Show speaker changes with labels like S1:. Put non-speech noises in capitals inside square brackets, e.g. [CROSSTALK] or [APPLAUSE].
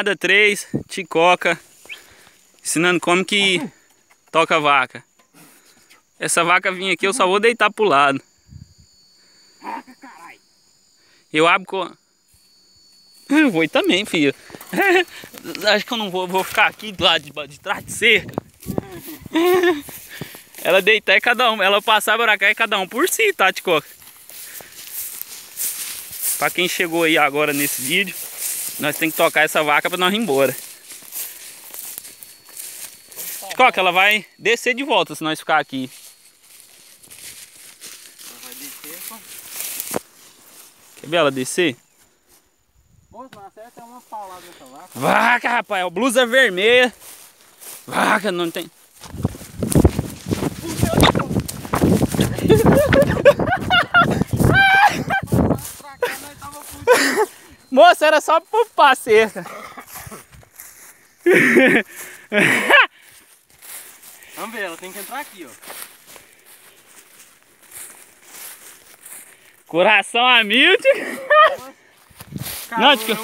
S1: Cada três, Ticoca, ensinando como que toca a vaca. Essa vaca vinha aqui, eu só vou deitar pro lado. Eu abro com... Eu [LAUGHS] vou também, filho. [LAUGHS] Acho que eu não vou, vou ficar aqui do lado de, de trás de cerca. [LAUGHS] Ela deitar é cada um, ela passar pra cá é cada um por si, tá, Ticoca? Pra quem chegou aí agora nesse vídeo, nós tem que tocar essa vaca pra nós ir embora. Ticoca, ela vai descer de volta se nós ficar aqui.
S2: Ela vai descer, pô.
S1: Quer ver ela descer?
S2: Uma nessa vaca.
S1: Vaca, rapaz, blusa vermelha. Vaca, não tem. Moça, era só pupar a cerca.
S2: Vamos ver, ela tem que entrar aqui, ó.
S1: Coração a mil, tio. Não, tio.